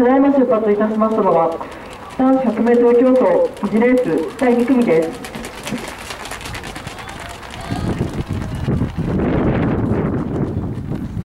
ただいま出発いたしますのは男子 100m 競走2次レース第2組です。